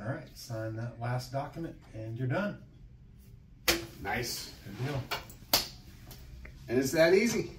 All right, sign that last document and you're done. Nice. Good deal. And it's that easy.